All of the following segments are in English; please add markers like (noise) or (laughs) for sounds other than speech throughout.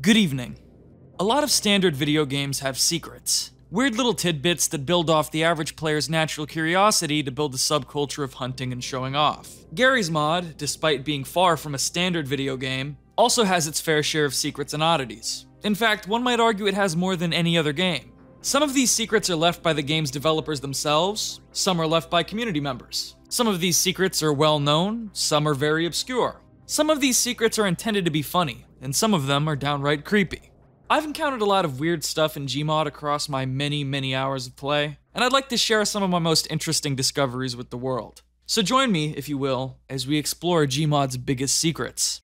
Good evening. A lot of standard video games have secrets. Weird little tidbits that build off the average player's natural curiosity to build a subculture of hunting and showing off. Garry's Mod, despite being far from a standard video game, also has its fair share of secrets and oddities. In fact, one might argue it has more than any other game. Some of these secrets are left by the game's developers themselves, some are left by community members. Some of these secrets are well known, some are very obscure. Some of these secrets are intended to be funny, and some of them are downright creepy. I've encountered a lot of weird stuff in Gmod across my many, many hours of play, and I'd like to share some of my most interesting discoveries with the world. So join me, if you will, as we explore Gmod's biggest secrets.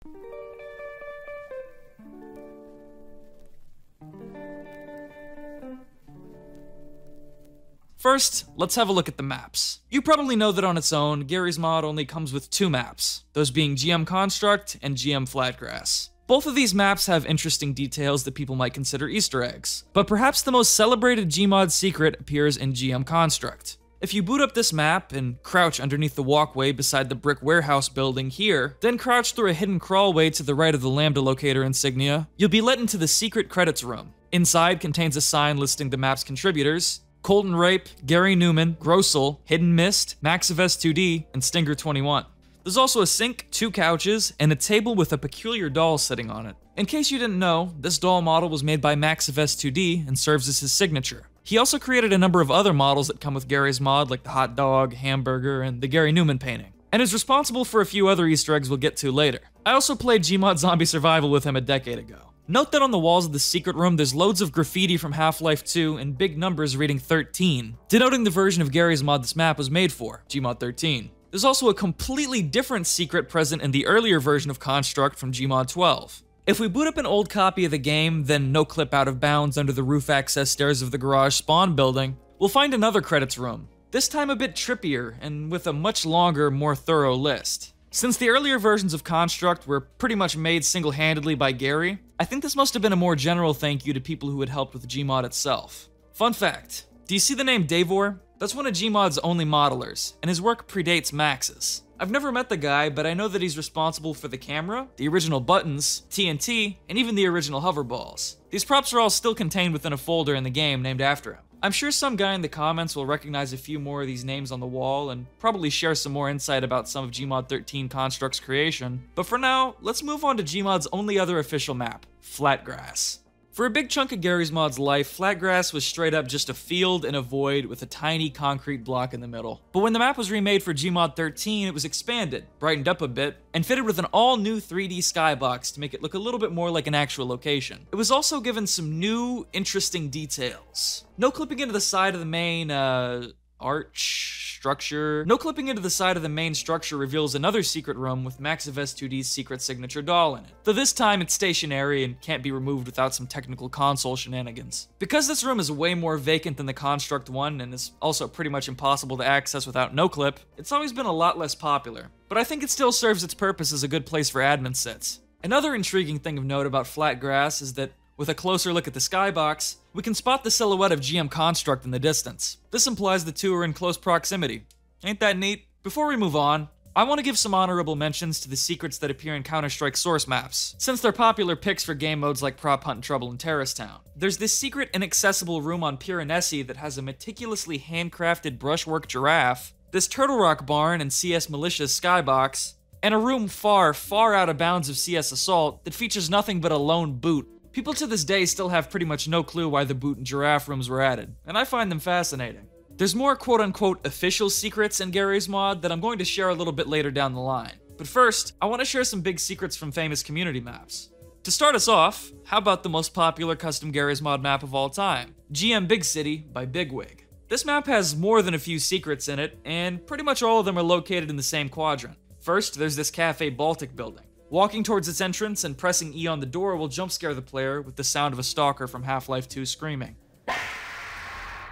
First, let's have a look at the maps. You probably know that on its own, Garry's Mod only comes with two maps, those being GM Construct and GM Flatgrass. Both of these maps have interesting details that people might consider Easter eggs, but perhaps the most celebrated Gmod secret appears in GM Construct. If you boot up this map and crouch underneath the walkway beside the brick warehouse building here, then crouch through a hidden crawlway to the right of the Lambda locator insignia, you'll be let into the secret credits room. Inside contains a sign listing the map's contributors, Colton Rape, Garry Newman, Grossel, Hidden Mist, Max of S2D, and Stinger 21. There's also a sink, two couches, and a table with a peculiar doll sitting on it. In case you didn't know, this doll model was made by Max of S2D and serves as his signature. He also created a number of other models that come with Garry's mod, like the hot dog, hamburger, and the Garry Newman painting, and is responsible for a few other Easter eggs we'll get to later. I also played Gmod Zombie Survival with him a decade ago. Note that on the walls of the secret room, there's loads of graffiti from Half-Life 2 and big numbers reading 13, denoting the version of Garry's mod this map was made for, Gmod 13. There's also a completely different secret present in the earlier version of Construct from Gmod 12. If we boot up an old copy of the game, then no clip out of bounds under the roof access stairs of the garage spawn building, we'll find another credits room, this time a bit trippier and with a much longer, more thorough list. Since the earlier versions of Construct were pretty much made single-handedly by Garry, I think this must have been a more general thank you to people who had helped with Gmod itself. Fun fact, do you see the name Davor? That's one of Gmod's only modelers, and his work predates Max's. I've never met the guy, but I know that he's responsible for the camera, the original buttons, TNT, and even the original hoverballs. These props are all still contained within a folder in the game named after him. I'm sure some guy in the comments will recognize a few more of these names on the wall and probably share some more insight about some of Gmod 13 Construct's creation, but for now, let's move on to Gmod's only other official map, Flatgrass. For a big chunk of Garry's Mod's life, Flatgrass was straight up just a field and a void with a tiny concrete block in the middle. But when the map was remade for Gmod 13, it was expanded, brightened up a bit, and fitted with an all-new 3D skybox to make it look a little bit more like an actual location. It was also given some new, interesting details. No clipping into the side of the main, uh, arch structure. No clipping into the side of the main structure reveals another secret room with Max of S2D's secret signature doll in it. Though this time it's stationary and can't be removed without some technical console shenanigans. Because this room is way more vacant than the Construct one and is also pretty much impossible to access without no clip, it's always been a lot less popular. But I think it still serves its purpose as a good place for admin sets. Another intriguing thing of note about Flatgrass is that with a closer look at the skybox, we can spot the silhouette of GM Construct in the distance. This implies the two are in close proximity. Ain't that neat? Before we move on, I want to give some honorable mentions to the secrets that appear in Counter-Strike source maps, since they're popular picks for game modes like Prop Hunt and Trouble in Terrorist Town. There's this secret inaccessible room on Piranesi that has a meticulously handcrafted brushwork giraffe, this Turtle Rock barn and CS Militia's skybox, and a room far, far out of bounds of CS Assault that features nothing but a lone boot People to this day still have pretty much no clue why the boot and giraffe rooms were added, and I find them fascinating. There's more quote unquote official secrets in Garry's mod that I'm going to share a little bit later down the line. But first, I want to share some big secrets from famous community maps. To start us off, how about the most popular custom Garry's mod map of all time, GM Big City by Bigwig. This map has more than a few secrets in it, and pretty much all of them are located in the same quadrant. First, there's this Cafe Baltic building. Walking towards its entrance and pressing E on the door will jump scare the player with the sound of a stalker from Half-Life 2 screaming.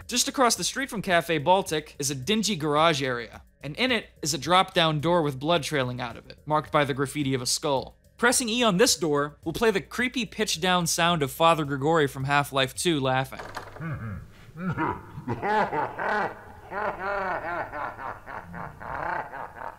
Just across the street from Cafe Baltic is a dingy garage area, and in it is a drop-down door with blood trailing out of it, marked by the graffiti of a skull. Pressing E on this door will play the creepy pitch down sound of Father Grigori from Half-Life 2 laughing. (laughs)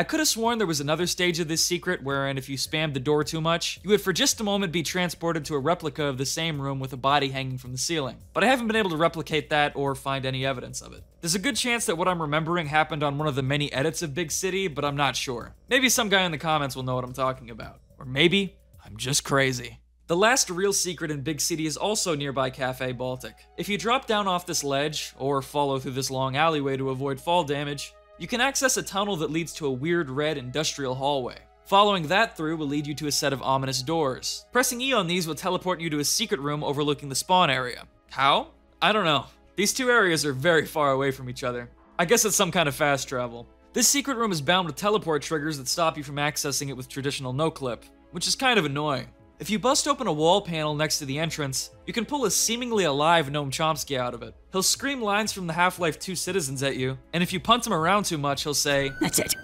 I could have sworn there was another stage of this secret wherein if you spammed the door too much, you would for just a moment be transported to a replica of the same room with a body hanging from the ceiling. But I haven't been able to replicate that or find any evidence of it. There's a good chance that what I'm remembering happened on one of the many edits of Big City, but I'm not sure. Maybe some guy in the comments will know what I'm talking about. Or maybe I'm just crazy. The last real secret in Big City is also nearby Cafe Baltic. If you drop down off this ledge, or follow through this long alleyway to avoid fall damage, you can access a tunnel that leads to a weird red industrial hallway. Following that through will lead you to a set of ominous doors. Pressing E on these will teleport you to a secret room overlooking the spawn area. How? I don't know. These two areas are very far away from each other. I guess it's some kind of fast travel. This secret room is bound with teleport triggers that stop you from accessing it with traditional no-clip, which is kind of annoying. If you bust open a wall panel next to the entrance, you can pull a seemingly alive Noam Chomsky out of it. He'll scream lines from the Half-Life 2 citizens at you, and if you punt him around too much, he'll say, That's it.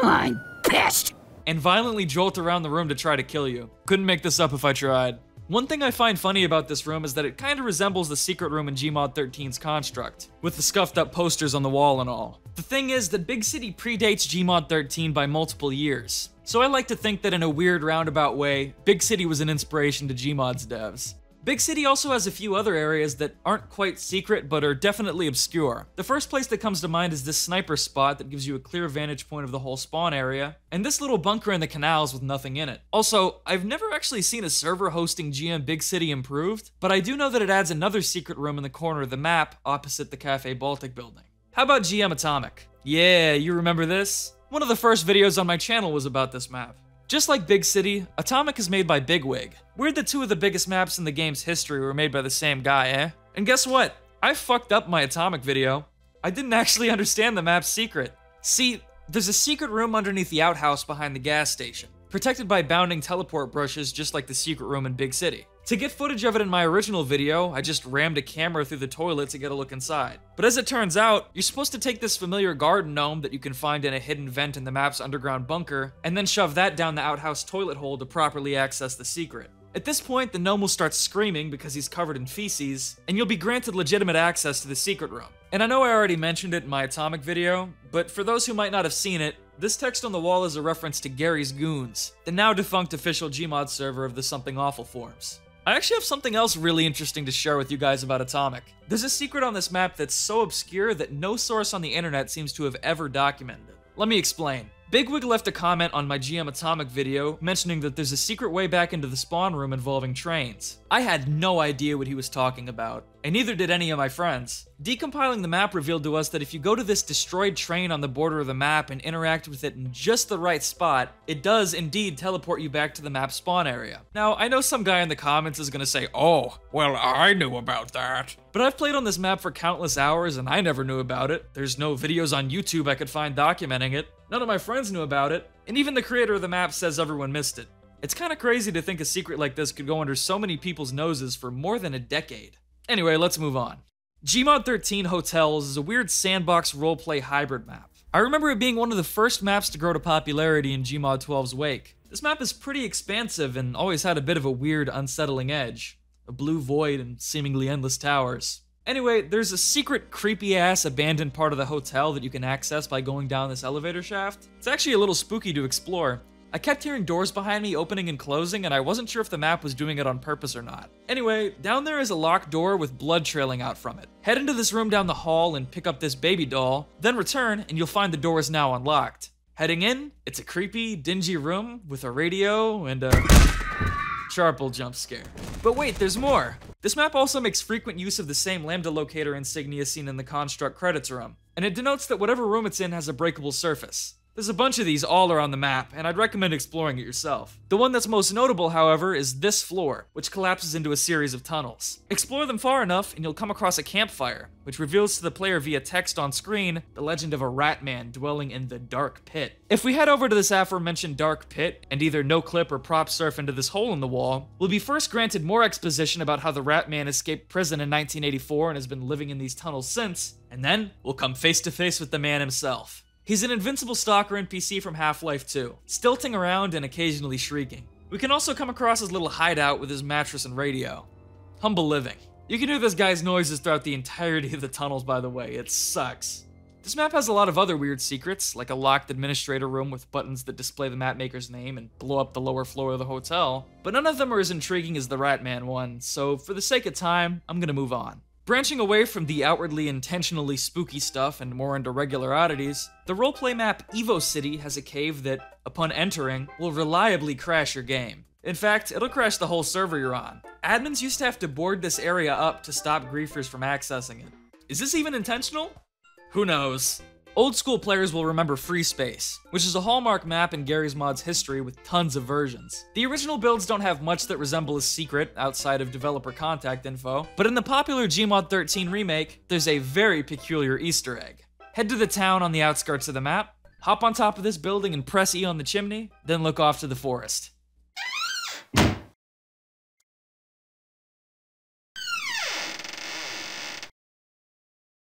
I'm pissed. and violently jolt around the room to try to kill you. Couldn't make this up if I tried. One thing I find funny about this room is that it kinda resembles the secret room in Gmod 13's construct, with the scuffed up posters on the wall and all. The thing is that Big City predates Gmod 13 by multiple years, so I like to think that in a weird roundabout way, Big City was an inspiration to Gmod's devs. Big City also has a few other areas that aren't quite secret but are definitely obscure. The first place that comes to mind is this sniper spot that gives you a clear vantage point of the whole spawn area, and this little bunker in the canals with nothing in it. Also, I've never actually seen a server hosting GM Big City improved, but I do know that it adds another secret room in the corner of the map opposite the Cafe Baltic building. How about GM Atomic? Yeah, you remember this? One of the first videos on my channel was about this map. Just like Big City, Atomic is made by Bigwig. Weird that two of the biggest maps in the game's history were made by the same guy, eh? And guess what? I fucked up my Atomic video. I didn't actually (laughs) understand the map's secret. See, there's a secret room underneath the outhouse behind the gas station, protected by bounding teleport brushes just like the secret room in Big City. To get footage of it in my original video, I just rammed a camera through the toilet to get a look inside. But as it turns out, you're supposed to take this familiar garden gnome that you can find in a hidden vent in the map's underground bunker, and then shove that down the outhouse toilet hole to properly access the secret. At this point, the gnome will start screaming because he's covered in feces, and you'll be granted legitimate access to the secret room. And I know I already mentioned it in my Atomic video, but for those who might not have seen it, this text on the wall is a reference to Gary's Goons, the now defunct official Gmod server of the Something Awful forums. I actually have something else really interesting to share with you guys about Atomic. There's a secret on this map that's so obscure that no source on the internet seems to have ever documented it. Let me explain. Bigwig left a comment on my GM Atomic video mentioning that there's a secret way back into the spawn room involving trains. I had no idea what he was talking about, and neither did any of my friends. Decompiling the map revealed to us that if you go to this destroyed train on the border of the map and interact with it in just the right spot, it does indeed teleport you back to the map spawn area. Now, I know some guy in the comments is gonna say, oh, well, I knew about that. But I've played on this map for countless hours and I never knew about it. There's no videos on YouTube I could find documenting it. None of my friends knew about it, and even the creator of the map says everyone missed it. It's kinda crazy to think a secret like this could go under so many people's noses for more than a decade. Anyway, let's move on. Gmod 13 Hotels is a weird sandbox roleplay hybrid map. I remember it being one of the first maps to grow to popularity in Gmod 12's wake. This map is pretty expansive and always had a bit of a weird, unsettling edge. A blue void and seemingly endless towers. Anyway, there's a secret, creepy ass abandoned part of the hotel that you can access by going down this elevator shaft. It's actually a little spooky to explore. I kept hearing doors behind me opening and closing, and I wasn't sure if the map was doing it on purpose or not. Anyway, down there is a locked door with blood trailing out from it. Head into this room down the hall and pick up this baby doll, then return, and you'll find the door is now unlocked. Heading in, it's a creepy, dingy room with a radio and a sharple jump scare. But wait, there's more! This map also makes frequent use of the same lambda locator insignia seen in the construct credits room, and it denotes that whatever room it's in has a breakable surface. There's a bunch of these all around the map, and I'd recommend exploring it yourself. The one that's most notable, however, is this floor, which collapses into a series of tunnels. Explore them far enough, and you'll come across a campfire, which reveals to the player via text on screen the legend of a rat man dwelling in the Dark Pit. If we head over to this aforementioned Dark Pit, and either no clip or prop surf into this hole in the wall, we'll be first granted more exposition about how the rat man escaped prison in 1984 and has been living in these tunnels since, and then we'll come face to face with the man himself. He's an invincible stalker NPC from Half-Life 2, stilting around and occasionally shrieking. We can also come across his little hideout with his mattress and radio. Humble living. You can hear this guy's noises throughout the entirety of the tunnels, by the way, it sucks. This map has a lot of other weird secrets, like a locked administrator room with buttons that display the map maker's name and blow up the lower floor of the hotel, but none of them are as intriguing as the Ratman one, so for the sake of time, I'm gonna move on. Branching away from the outwardly intentionally spooky stuff and more into regular oddities, the roleplay map Evo City has a cave that, upon entering, will reliably crash your game. In fact, it'll crash the whole server you're on. Admins used to have to board this area up to stop griefers from accessing it. Is this even intentional? Who knows? Old school players will remember Free Space, which is a hallmark map in Garry's Mod's history with tons of versions. The original builds don't have much that resemble a secret outside of developer contact info, but in the popular Gmod 13 remake, there's a very peculiar Easter egg. Head to the town on the outskirts of the map, hop on top of this building and press E on the chimney, then look off to the forest.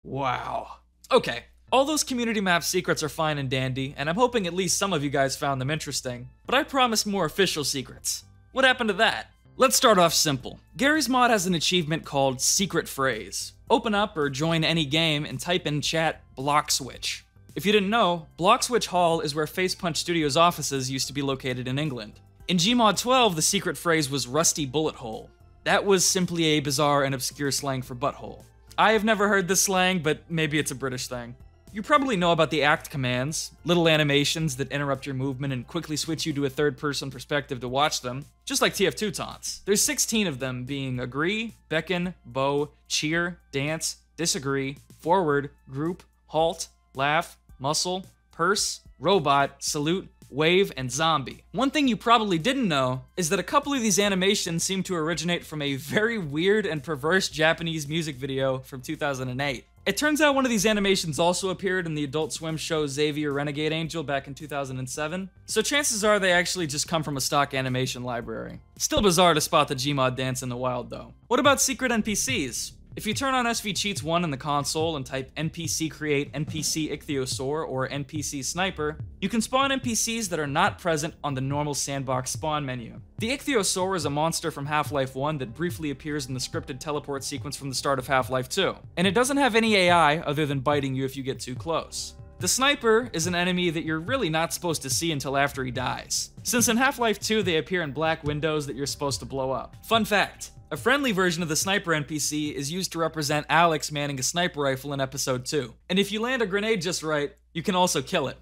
Wow. Okay, all those community map secrets are fine and dandy, and I'm hoping at least some of you guys found them interesting, but I promised more official secrets. What happened to that? Let's start off simple. Garry's Mod has an achievement called Secret Phrase. Open up or join any game and type in chat Bloxwich. If you didn't know, Bloxwich Hall is where Facepunch Studios' offices used to be located in England. In Gmod 12, the secret phrase was Rusty Bullet Hole. That was simply a bizarre and obscure slang for butthole. I have never heard this slang, but maybe it's a British thing. You probably know about the act commands, little animations that interrupt your movement and quickly switch you to a third person perspective to watch them, just like TF2 taunts. There's 16 of them being agree, beckon, bow, cheer, dance, disagree, forward, group, halt, laugh, muscle, purse, robot, salute, wave, and zombie. One thing you probably didn't know is that a couple of these animations seem to originate from a very weird and perverse Japanese music video from 2008. It turns out one of these animations also appeared in the Adult Swim show Xavier Renegade Angel back in 2007, so chances are they actually just come from a stock animation library. Still bizarre to spot the Gmod dance in the wild though. What about secret NPCs? If you turn on SV Cheats 1 in the console and type npc create npc ichthyosaur or npc sniper, you can spawn NPCs that are not present on the normal sandbox spawn menu. The ichthyosaur is a monster from Half-Life 1 that briefly appears in the scripted teleport sequence from the start of Half-Life 2, and it doesn't have any AI other than biting you if you get too close. The sniper is an enemy that you're really not supposed to see until after he dies, since in Half-Life 2 they appear in black windows that you're supposed to blow up. Fun fact, a friendly version of the sniper NPC is used to represent Alyx manning a sniper rifle in episode 2. And if you land a grenade just right, you can also kill it.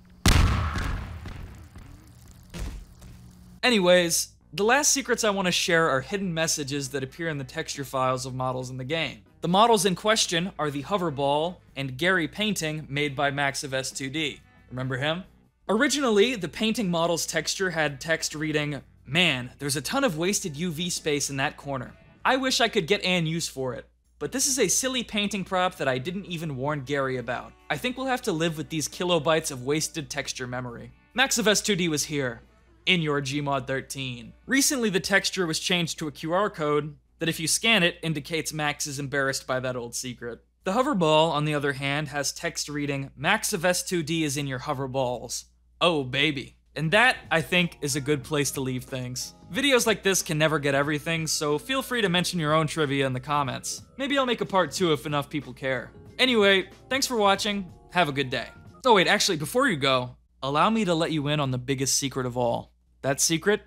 Anyways, the last secrets I want to share are hidden messages that appear in the texture files of models in the game. The models in question are the Hoverball and Garry painting made by Max of S2D. Remember him? Originally, the painting model's texture had text reading, Man, there's a ton of wasted UV space in that corner. I wish I could get an use for it. But this is a silly painting prop that I didn't even warn Garry about. I think we'll have to live with these kilobytes of wasted texture memory. Max of S2D was here, in your Gmod 13. Recently, the texture was changed to a QR code that if you scan it, indicates Max is embarrassed by that old secret. The hoverball, on the other hand, has text reading, Max of S2D is in your hoverballs. Oh, baby. And that, I think, is a good place to leave things. Videos like this can never get everything, so feel free to mention your own trivia in the comments. Maybe I'll make a part 2 if enough people care. Anyway, thanks for watching, have a good day. Oh wait, actually, before you go, allow me to let you in on the biggest secret of all. That secret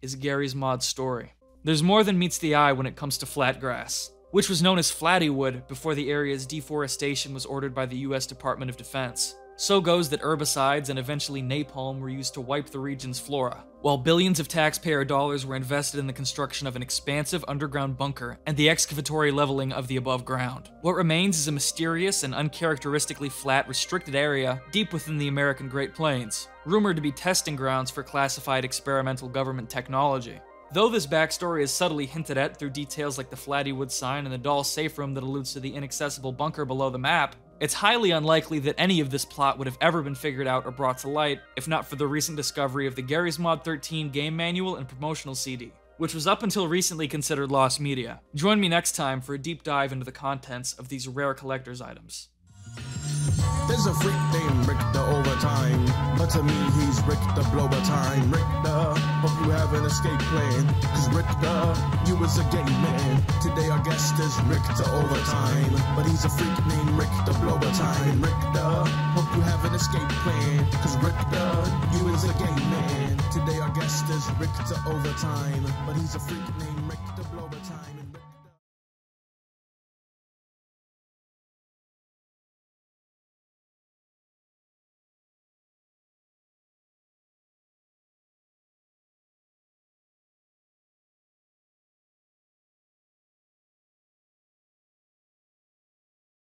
is Garry's Mod story. There's more than meets the eye when it comes to flat grass, which was known as Flattywood before the area's deforestation was ordered by the US Department of Defense. So goes that herbicides and eventually napalm were used to wipe the region's flora, while billions of taxpayer dollars were invested in the construction of an expansive underground bunker and the excavatory leveling of the above ground. What remains is a mysterious and uncharacteristically flat, restricted area deep within the American Great Plains, rumored to be testing grounds for classified experimental government technology. Though this backstory is subtly hinted at through details like the Flattywood sign and the doll safe room that alludes to the inaccessible bunker below the map, it's highly unlikely that any of this plot would have ever been figured out or brought to light if not for the recent discovery of the Garry's Mod 13 game manual and promotional CD, which was up until recently considered lost media. Join me next time for a deep dive into the contents of these rare collector's items. There's a freak named but to me he's Blower Time. Hope you have an escape plan. Cause Richter, you was a gay man. Today our guest is Richter Overtime. But he's a freak named Richter Blowertime. Richter, hope you have an escape plan. Cause Richter, you is a gay man. Today our guest is Richter Overtime. But he's a freak named Richter.